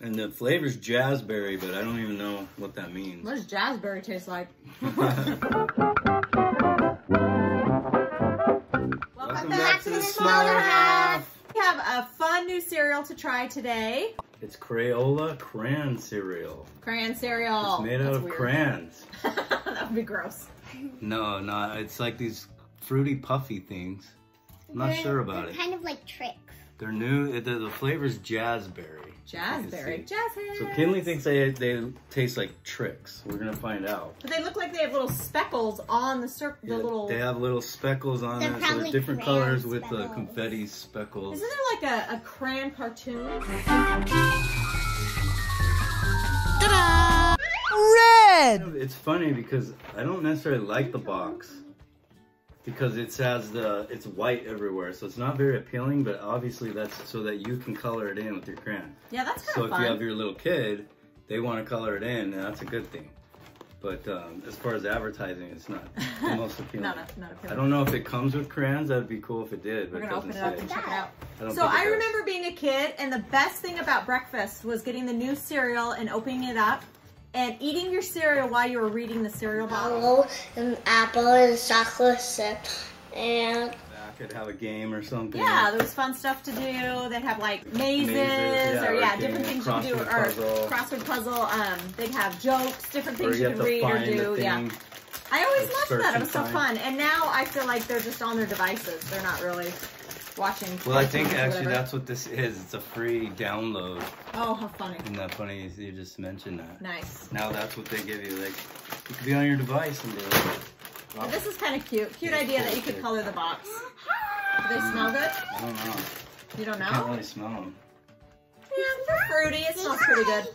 And the flavor's jazzberry, but I don't even know what that means. What does jazzberry taste like? Welcome back to the smaller half. We have a fun new cereal to try today. It's Crayola crayon cereal. Crayon cereal. It's made out of weird. crayons. that would be gross. No, no, it's like these fruity puffy things. I'm not They're- sure about they're it. kind of like Trix. They're new. it- The, the is jazzberry. as you Jazzberry. Jazz hands. So Kinley thinks they they taste like Trix. We're gonna find out. But they look like they have little speckles on the cir- the Yeah, little. They have little speckles on They're it, so probably there's different crayon colors with uh, the confetti speckles. Isn't there like a, a crayon cartoon? Red It's funny because I don't necessarily like the box because it has the it's white everywhere, so it's not very appealing. But obviously that's so that you can color it in with your crayon. Yeah, that's kind So if fun. you have your little kid, they want to color it in, and that's a good thing. But um, as far as advertising, it's not the most appealing. no, no, not appealing. I don't know if it comes with crayons. That'd be cool if it did, We're but it gonna doesn't open it up and check it out. I So I remember being a kid, and the best thing about breakfast was getting the new cereal and opening it up and eating your cereal while you were reading the cereal bottle. Apple and apple and chocolate chip and I could have a game or something. Yeah, there was fun stuff to do. They'd have like mazes, Mazes, yeah, or or yeah, games, different things you can do, or crossword puzzle. crossword puzzle. Um, they'd have jokes, different Or things you you, have could to read or do. Yeah, I always loved that. It was so find. fun. And now I feel like they're just on their devices. They're not really watching. Well, I think actually that's what this is. It's a free download. Oh, how funny! Isn't that funny? You just mentioned that. Nice. Now that's what they give you. Like, you could be on your device and be like, wow, this is kind of cute. Cute Yeah, idea that you could cool. color the box. Do they smell good? I don't know. You don't I can't really smell them. Yeah, they're fruity. It smells pretty good.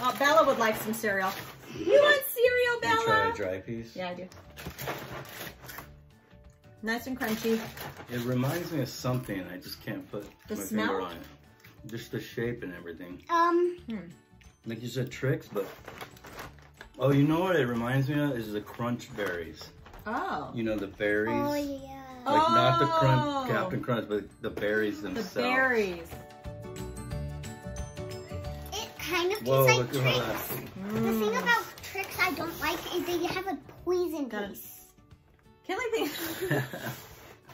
Well, Bella would like some cereal. You want cereal, Bella? You try a dry piece. Yeah, I do. Nice and crunchy. It reminds me of something. I just can't put The my smell? finger on it. Just the shape and everything. um Like you said, Trix, but oh, you know what it reminds me of is the crunch berries. Oh. You know the berries. oh yeah. Like not the Oh. crunch, Captain Crunch, but the berries themselves. The berries. It kind of tastes Whoa, like look Trix. at that. The thing about Trix I don't like is they have a poison Got taste. Killing things.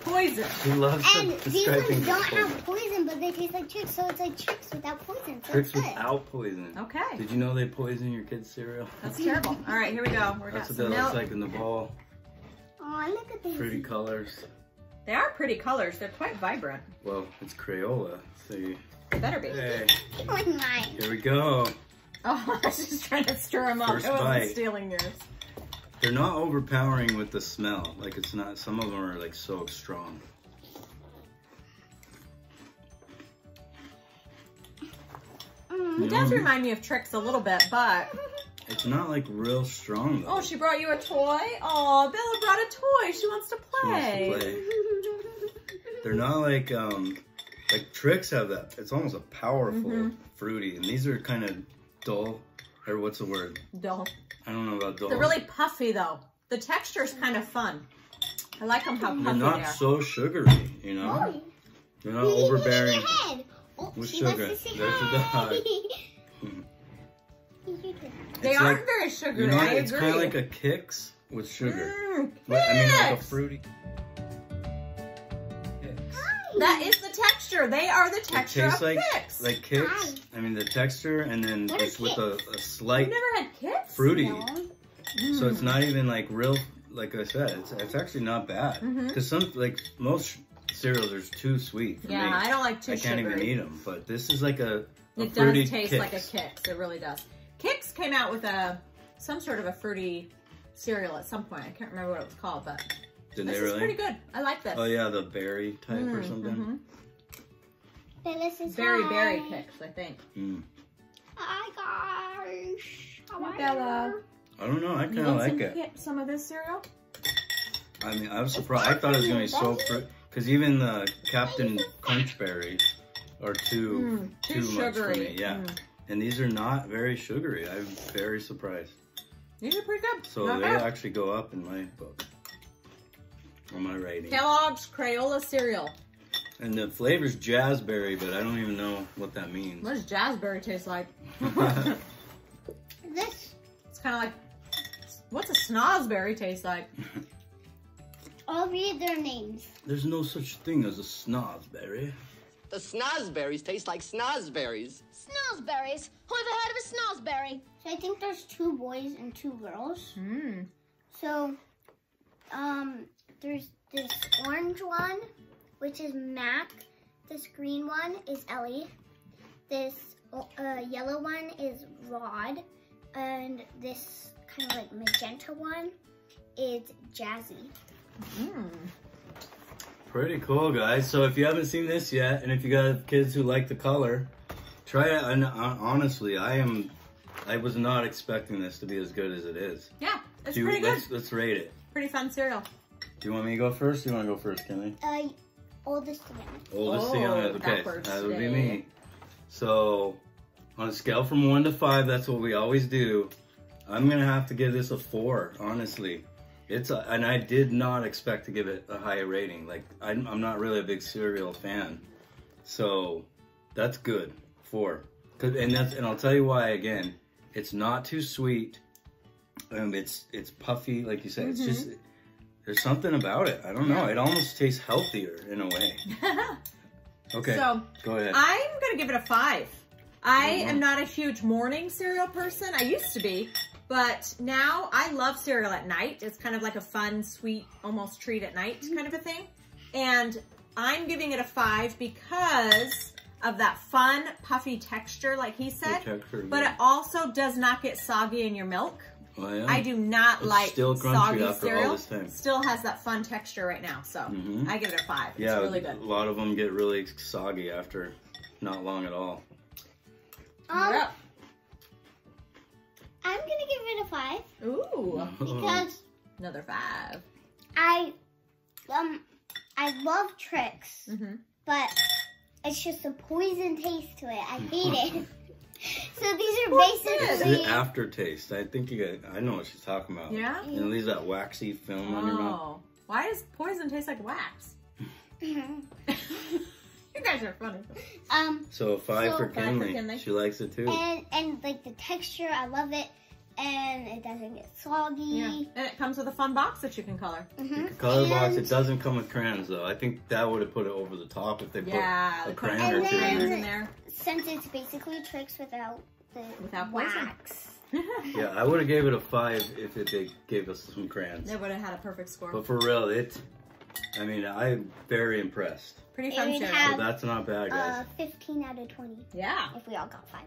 Poison. He loves And to these ones don't as have poison. poison, but they taste like Trix, so it's like Trix without poison. So Trix good. without poison. Okay. Did you know they poison your kids' cereal? That's terrible. All right, here we go. We're got That's what some that milk. looks like in the ball. Oh, look at these. Pretty colors. They are pretty colors. They're quite vibrant. Well, it's Crayola. So you, They better be. hey, oh here we go. Oh, I was just trying to stir them up. First I wasn't bite. stealing yours. They're not overpowering with the smell. Like it's not. Some of them are like so strong. Mm. It does remind me of Trix a little bit, but It's not like real strong though. oh, she brought you a toy. Oh, Bella brought a toy. She wants to She wants to play. play. They're not like um like Trix have that. It's almost a powerful Mhm. fruity, and these are kind of dull. Or what's the word? Dull. I don't know about dull. They're really puffy though. The texture is kind of fun. I like them how puffy They're not they are. Not so sugary, you know. Oh, They're not you hit me in overbearing. Oh, with sugar. to say There's the dog. They It's aren't like- very sugary. You know, I it's agree. kind of like a Kix with sugar. Mm, But, I mean, like a fruity. Kix. That is the texture. They are the It texture tastes of like Kix. like Kix. I mean, the texture, and then What is just with a, a You've slight never had Kix? fruity. No. So it's mm. not even like real. Like I said, it's, it's actually not bad. Mm-hmm. Because some like most cereals are too sweet for Yeah, me. I don't like too I can't sugary. even eat them. But this is like a, a It fruity does taste Kix. like a Kix. It really does. Kix came out with a some sort of a fruity cereal at some point. I can't remember what it was called, but Did this they is really? pretty good. I like this. Oh yeah, the berry type or Mm, something. mhm. Phyllis is Berry hi. berry Kix, I think. Mm. Hi guys. How Hi, Bella. I don't know. I kind of want like some, it. Ki- some of this cereal? I mean, I was surprised. I thought it was gonna be so fruit. Because even the Captain Crunch berries are too Mm, too, much for me. Yeah, Mm. and these are not very sugary. I'm very surprised. These are pretty good. So Not they bad. actually go up in my book. On my rating. Kellogg's Crayola cereal. And the flavor's jazzberry, but I don't even know what that means. What does jazzberry taste like? This, It's kind of like, what's a snozberry taste like? I'll read their names. There's no such thing as a snozberry. The snozberries taste like snozberries. Snozberries. Who ever heard of a snozberry? So I think there's two boys and two girls. Mmm. So, um, there's this orange one, which is Mac. This green one is Ellie. This uh, yellow one is Rod. And this kind of like magenta one is Jazzy. Mmm. Pretty cool, guys. So if you haven't seen this yet, and if you got kids who like the color, try it. And uh, honestly, I am, I was not expecting this to be as good as it is. Yeah, it's Do pretty good. Let's, let's rate it. Pretty fun cereal. Do you want me to go first? Or do you want to go first, Kenley? Uh, oldest to young. Oldest to Oh, youngest. Okay, backwards that would be me. So, on a scale from one to five, that's what we always do. I'm gonna have to give this a four. Honestly, it's a, and I did not expect to give it a high rating. Like I'm, I'm not really a big cereal fan, so that's good. Four. 'Cause- and that's and I'll tell you why again. It's not too sweet. Um, it's it's puffy, like you said. It's just there's something about it. I don't know. It almost tastes healthier in a way. Okay. So, go ahead. I'm gonna give it a five. I am not a huge morning cereal person. I used to be, but now I love cereal at night. It's kind of like a fun, sweet, almost treat at night kind of a thing. And I'm giving it a five because of that fun, puffy texture, like he said. texture, But yeah. it also does not get soggy in your milk. Oh, yeah. I do not It's like still crunchy soggy after all cereal. this time. Still has that fun texture right now, so Mhm. I give it a five. It's Yeah, really good. a lot of them get really soggy after not long at all. Um, Yep. I'm gonna give it a five Ooh, because another five. I, um, I love Trix, hmm but it's just a poison taste to it. I hate it. So these are It's basically. the aftertaste. I think you get. I know what she's talking about. Yeah? And it leaves that waxy film on your mouth. Oh, why does poison taste like wax? you guys are funny. um, So five So for five for Kinley. Kinley. She likes it too. and and like the texture, I love it, and it doesn't get soggy. Yeah, and it comes with a fun box that you can color. Mhm. Color box. It doesn't come with crayons though. I think that would have put it over the top if they put Yeah, a the crayon And or two in crayons there. then- in there. Since it's basically Trix without the Without poison. wax. Yeah, I would have gave it a five if it, they gave us some crayons. They would have had a perfect score. But for real, it. I mean, I'm very impressed. Pretty fun would So that's not bad, guys. Uh, 15 out of 20 yeah. if we all got five.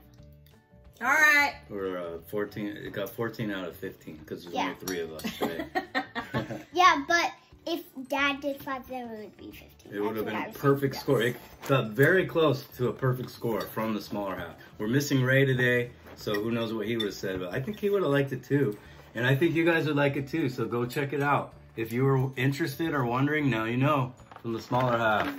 All right. Or uh, 14. It got 14 out of 15 because there's Yeah. only three of us today. Yeah, but if Dad did five, then it would be 15. It would have been a perfect score. It got very close to a perfect score from the smaller half. We're missing Ray today, so who knows what he would have said, but I think he would have liked it too. And I think you guys would like it too, so go check it out. If you were interested or wondering, now you know from the smaller half.